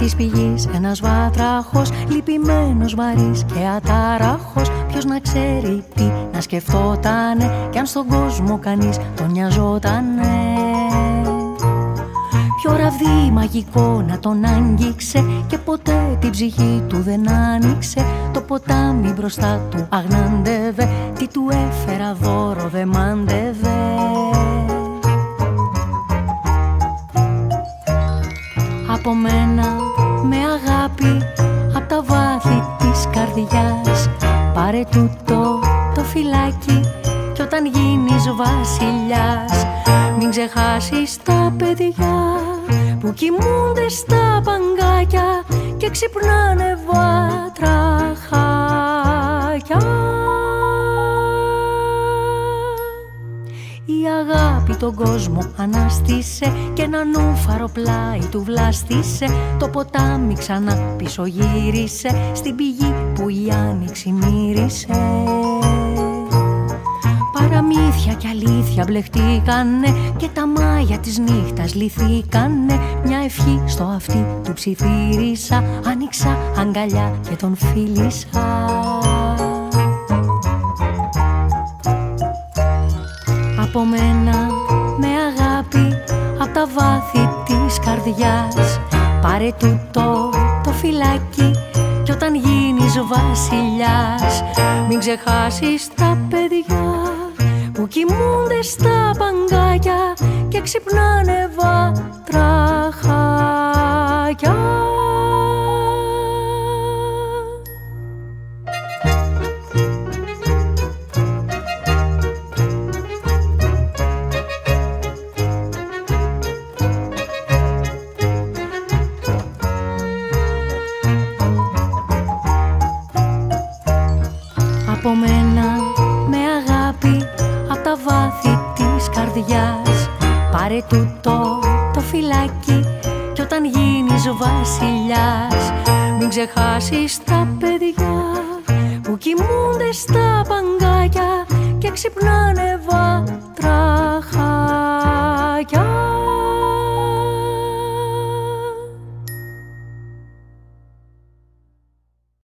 της πηγής. Ένας βάτραχος Λυπημένος βαρύς και ατάραχος Ποιος να ξέρει τι να σκεφτότανε Κι αν στον κόσμο κανείς τον νοιαζότανε. Ποιο ραβδί μαγικό να τον άγγιξε Και ποτέ την ψυχή του δεν άνοιξε. Το ποτάμι μπροστά του αγνάντευε Τι του έφερα δώρο δεν μάντευε Από μένα με αγάπη Απ' τα βάθη της καρδιάς. Πάρε τούτο το φυλάκι Κι όταν γίνεις βασιλιάς. Μην ξεχάσεις τα παιδιά Που κοιμούνται στα παγκάκια Και ξυπνάνε βάτραχάκια αγάπη τον κόσμο ανάστησε και ένα νούφαρο πλάι του βλάστησε. Το ποτάμι ξανά πίσω γύρισε στην πηγή που η άνοιξη μύρισε. Παραμύθια και αλήθεια μπλεχτήκανε και τα μάγια της νύχτας λυθήκανε. Μια ευχή στο αυτί του ψιθύρισα άνοιξα αγκαλιά και τον φίλησα τα βάθη της καρδιάς. Πάρε τούτο το φυλάκι κι όταν γίνεις βασιλιάς. Μην ξεχάσεις τα παιδιά που κοιμούνται στα παγκάκια και ξυπνάνε βατραχάκια τα βάθη της καρδιάς. Πάρε τούτο το φυλάκι κι όταν γίνεις βασιλιάς. Μην ξεχάσεις τα παιδιά που κοιμούνται στα παγκάκια και ξυπνάς